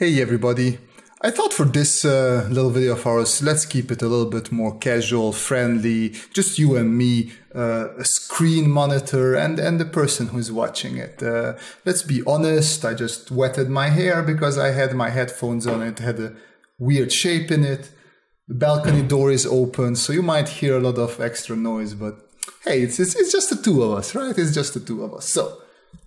Hey everybody. I thought for this uh, little video of ours, let's keep it a little bit more casual, friendly, just you and me, uh, a screen monitor and, and the person who's watching it. Uh, let's be honest, I just wetted my hair because I had my headphones on, it had a weird shape in it. The balcony door is open, so you might hear a lot of extra noise, but hey, it's, it's, it's just the two of us, right? It's just the two of us. So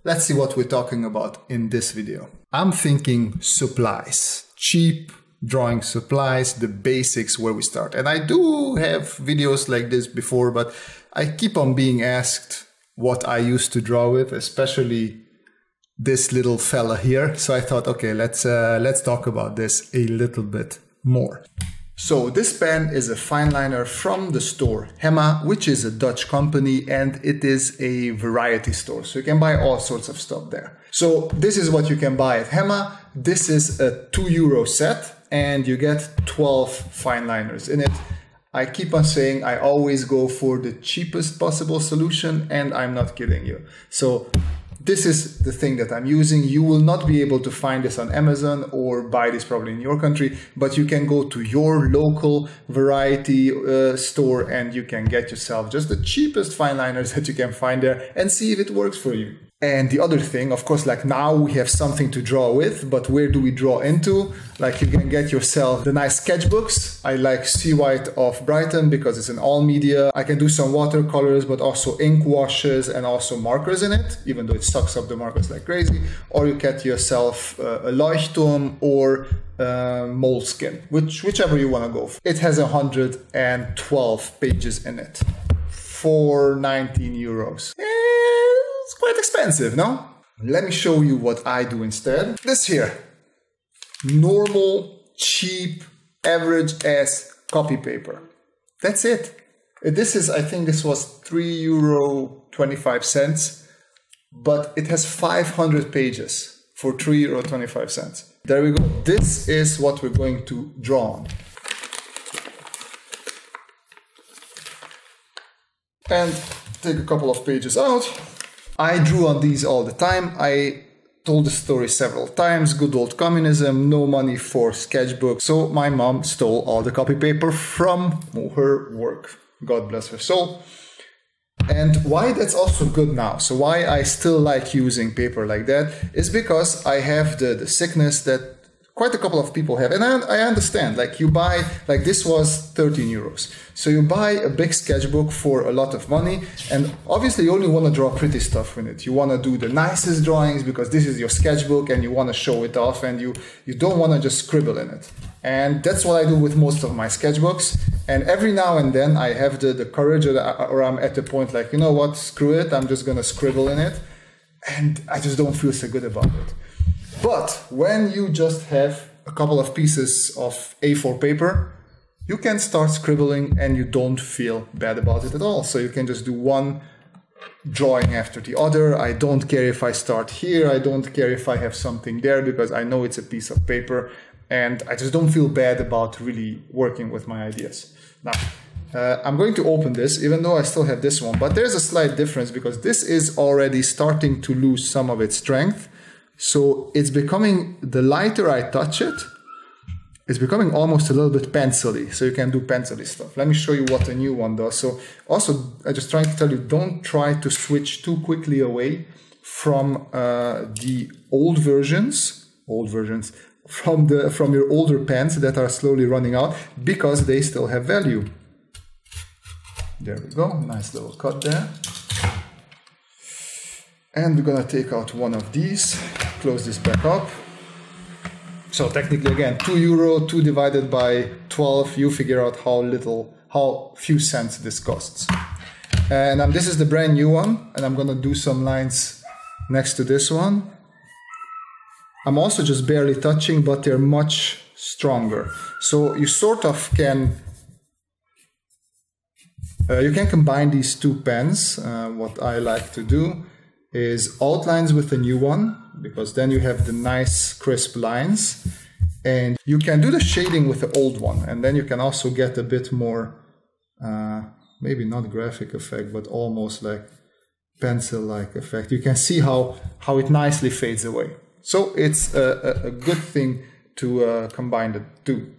let's see what we're talking about in this video. I'm thinking supplies, cheap drawing supplies, the basics where we start. And I do have videos like this before, but I keep on being asked what I used to draw with, especially this little fella here. So I thought, okay, let's uh, let's talk about this a little bit more. So this pen is a fine liner from the store Hema, which is a Dutch company and it is a variety store. So you can buy all sorts of stuff there. So this is what you can buy at Hema. This is a two euro set and you get 12 fine liners in it. I keep on saying I always go for the cheapest possible solution and I'm not kidding you. So this is the thing that I'm using. You will not be able to find this on Amazon or buy this probably in your country, but you can go to your local variety uh, store and you can get yourself just the cheapest fine liners that you can find there and see if it works for you. And the other thing, of course, like now we have something to draw with, but where do we draw into? Like you can get yourself the nice sketchbooks. I like Seawhite of Brighton because it's an all media. I can do some watercolors, but also ink washes and also markers in it, even though it sucks up the markers like crazy. Or you get yourself uh, a Leuchtturm or uh, Moleskine, which whichever you want to go for. It has 112 pages in it for 19 euros it's quite expensive, no? Let me show you what I do instead. This here, normal, cheap, average ass copy paper. That's it. Uh, this is, I think this was 3 euro 25 cents, but it has 500 pages for 3 euro 25 cents. There we go. This is what we're going to draw on. And take a couple of pages out. I drew on these all the time. I told the story several times. Good old communism, no money for sketchbook. So my mom stole all the copy paper from her work. God bless her soul. And why that's also good now. So why I still like using paper like that is because I have the, the sickness that quite a couple of people have. And I, I understand, like you buy, like this was 13 euros. So you buy a big sketchbook for a lot of money. And obviously you only want to draw pretty stuff in it. You want to do the nicest drawings because this is your sketchbook and you want to show it off and you, you don't want to just scribble in it. And that's what I do with most of my sketchbooks. And every now and then I have the, the courage or, or I'm at the point like, you know what, screw it, I'm just going to scribble in it. And I just don't feel so good about it. But when you just have a couple of pieces of A4 paper, you can start scribbling and you don't feel bad about it at all. So you can just do one drawing after the other. I don't care if I start here. I don't care if I have something there because I know it's a piece of paper and I just don't feel bad about really working with my ideas. Now, uh, I'm going to open this, even though I still have this one, but there's a slight difference because this is already starting to lose some of its strength. So it's becoming, the lighter I touch it, it's becoming almost a little bit pencily. So you can do pencily stuff. Let me show you what a new one does. So also, I'm just trying to tell you, don't try to switch too quickly away from uh, the old versions, old versions, from the from your older pens that are slowly running out because they still have value. There we go, nice little cut there. And we're gonna take out one of these, close this back up. So technically again, two euro, two divided by 12, you figure out how little, how few cents this costs. And um, this is the brand new one, and I'm gonna do some lines next to this one. I'm also just barely touching, but they're much stronger. So you sort of can uh, you can combine these two pens, uh, what I like to do is outlines with a new one because then you have the nice crisp lines and you can do the shading with the old one and then you can also get a bit more uh, maybe not graphic effect but almost like pencil like effect you can see how how it nicely fades away so it's a, a, good thing to uh, combine the two.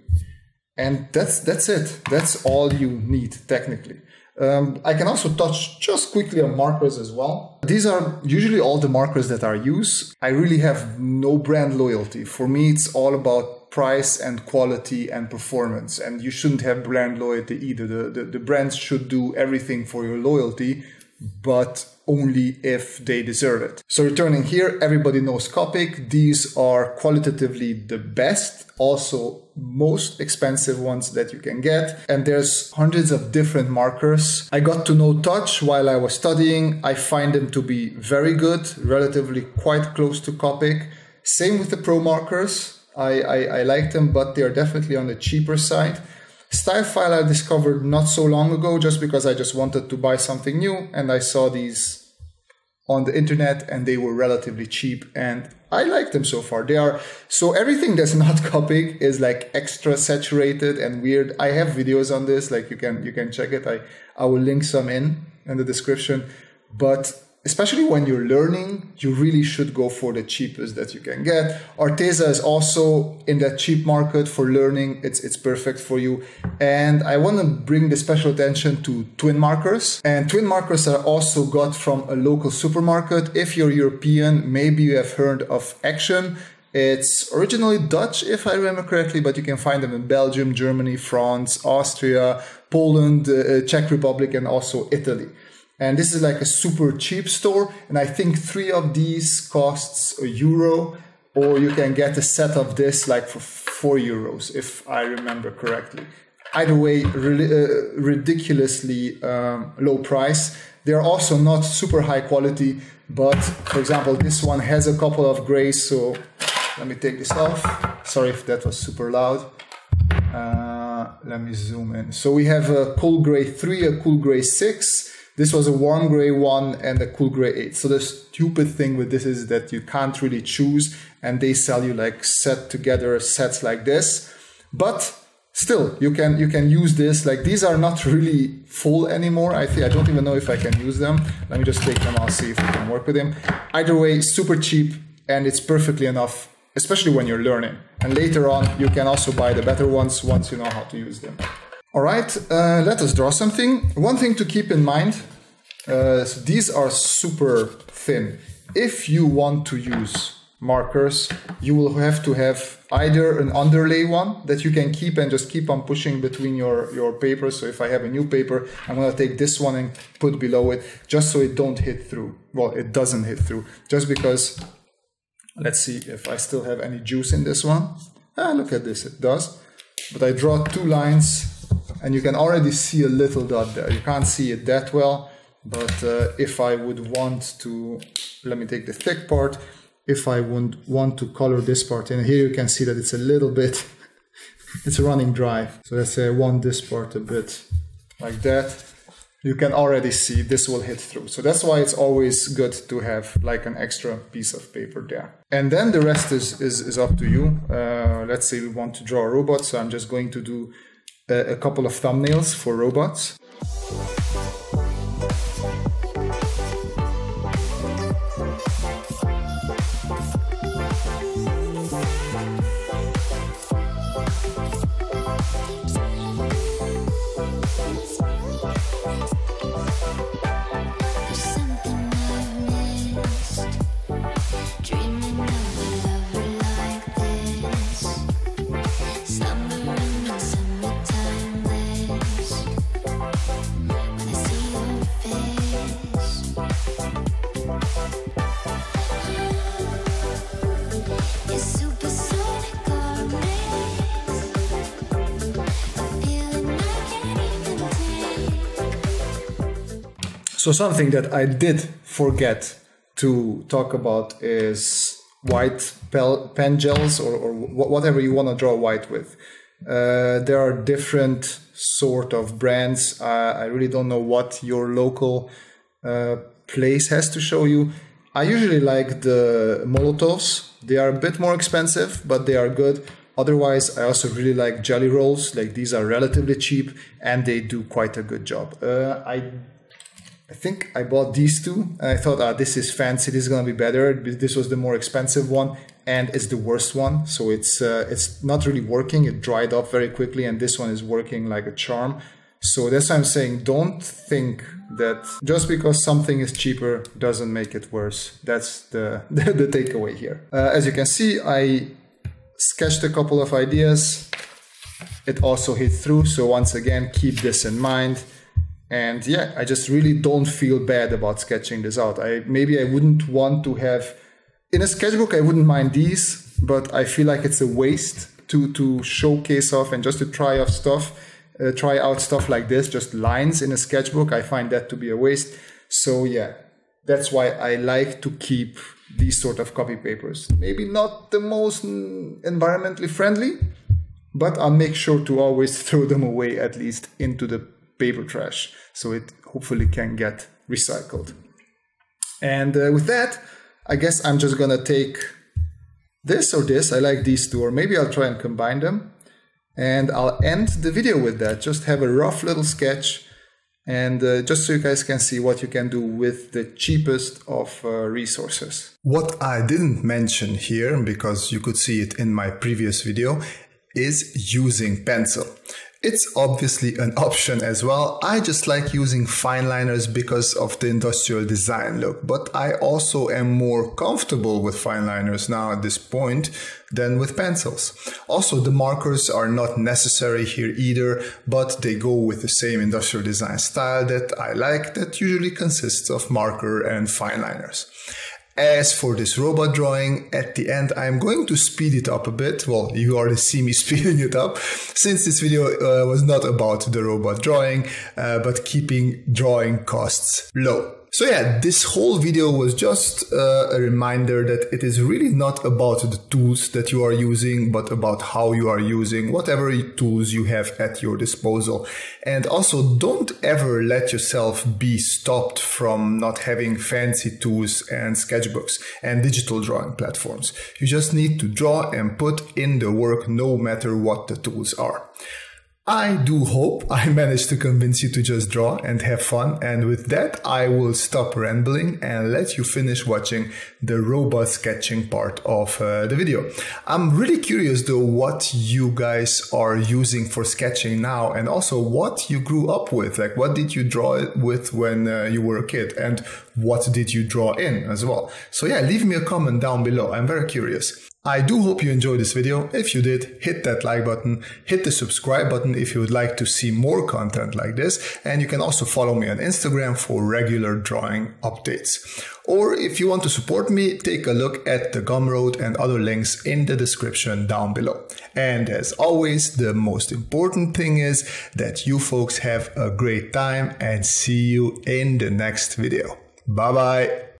And that's that's it. That's all you need technically. Um, I can also touch just quickly on markers as well. These are usually all the markers that are used. I really have no brand loyalty. For me, it's all about price and quality and performance. And you shouldn't have brand loyalty either. The, the, the brands should do everything for your loyalty, but only if they deserve it. So returning here, everybody knows Copic. These are qualitatively the best, also most expensive ones that you can get. And there's hundreds of different markers. I got to know Touch while I was studying. I find them to be very good, relatively quite close to Copic. Same with the Promarkers. I, I, I like them, but they are definitely on the cheaper side. Stylefile I discovered not so long ago just because I just wanted to buy something new and I saw these on the internet and they were relatively cheap and I like them so far. They are so everything that's not Copic is like extra saturated and weird. I have videos on this, like you can you can check it. I I will link some in in the description. But especially when you're learning, you really should go for the cheapest that you can get. Arteza is also in that cheap market for learning. It's it's perfect for you. And I want to bring the special attention to twin markers. And twin markers are also got from a local supermarket. If you're European, maybe you have heard of Action. It's originally Dutch, if I remember correctly, but you can find them in Belgium, Germany, France, Austria, Poland, uh, Czech Republic, and also Italy. And this is like a super cheap store. And I think three of these costs a euro, or you can get a set of this like for four euros, if I remember correctly. Either way, really, uh, ridiculously um, low price. They're also not super high quality, but for example, this one has a couple of grays. So let me take this off. Sorry if that was super loud. Uh, let me zoom in. So we have a cool gray 3, a cool gray 6, this was a warm gray one and a cool gray eight. So the stupid thing with this is that you can't really choose and they sell you like set together sets like this. But still you can you can use this. Like these are not really full anymore. I think i don't even know if i can use them. Let me just take them i'll see if we can work with them. Either way super cheap and it's perfectly enough especially when you're learning. And later on you can also buy the better ones once you know how to use them all right, uh, let us draw something. One thing to keep in mind, uh, so these are super thin. If you want to use markers, you will have to have either an underlay one that you can keep and just keep on pushing between your, your paper. So if I have a new paper, I'm gonna take this one and put below it just so it don't hit through. Well, it doesn't hit through just because, let's see if I still have any juice in this one. Ah, look at this, it does. But I draw two lines and you can already see a little dot there. You can't see it that well, but uh, if I would want to, let me take the thick part, if I would want to color this part and here you can see that it's a little bit, it's running dry. So let's say I want this part a bit like that. You can already see this will hit through. So that's why it's always good to have like an extra piece of paper there. And then the rest is, is, is up to you. Uh, let's say we want to draw a robot. So I'm just going to do a couple of thumbnails for robots. So something that I did forget to talk about is white pen gels or, or whatever you want to draw white with. Uh, there are different sort of brands. I really don't know what your local uh, place has to show you. I usually like the Molotows. They are a bit more expensive, but they are good. Otherwise, I also really like Gelly Rolls. Like these are relatively cheap and they do quite a good job. Uh, I I think I bought these two and I thought, ah, this is fancy. This is to be better. This was the more expensive one and it's the worst one. So it's, uh, it's not really working. It dried up very quickly and this one is working like a charm. So that's why I'm saying don't think that just because something is cheaper doesn't make it worse. That's the, the, the takeaway here. Uh, as you can see, I sketched a couple of ideas. It also hit through. So once again, keep this in mind. And yeah, I just really don't feel bad about sketching this out. I maybe I wouldn't want to have in a sketchbook. I wouldn't mind these, but I feel like it's a waste to to showcase off and just to try off stuff uh, try out stuff like this, just lines in a sketchbook. I find that to be a waste. So yeah, that's why I like to keep these sort of copy papers. Maybe not the most environmentally friendly, but I'll make sure to always throw them away at least into the paper trash so it hopefully can get recycled. And uh, with that, I guess I'm just gonna take this or this. I like these two, or maybe I'll try and combine them. And I'll end the video with that. Just have a rough little sketch and uh, just so you guys can see what you can do with the cheapest of uh, resources. What I didn't mention here, because you could see it in my previous video, is using pencil. It's obviously an option as well. I just like using fine liners because of the industrial design look, but I also am more comfortable with fine liners now at this point than with pencils. Also, the markers are not necessary here either, but they go with the same industrial design style that I like that usually consists of marker and fine liners. As for this robot drawing, at the end I'm going to speed it up a bit. Well, you already see me speeding it up, since this video uh, was not about the robot drawing, uh, but keeping drawing costs low. So yeah, this whole video was just uh, a reminder that it is really not about the tools that you are using, but about how you are using whatever tools you have at your disposal. And also don't ever let yourself be stopped from not having fancy tools and sketchbooks and digital drawing platforms. You just need to draw and put in the work no matter what the tools are. I do hope I managed to convince you to just draw and have fun. And with that, I will stop rambling and let you finish watching the robot sketching part of uh, the video. I'm really curious though what you guys are using for sketching now and also what you grew up with. Like what did you draw with when uh, you were a kid and what did you draw in as well? So yeah, leave me a comment down below. I'm very curious. I do hope you enjoyed this video. If you did, hit that like button, hit the subscribe button if you would like to see more content like this. And you can also follow me on Instagram for regular drawing updates. Or if you want to support me, take a look at the Gumroad and other links in the description down below. And as always, the most important thing is that you folks have a great time and see you in the next video. Bye bye.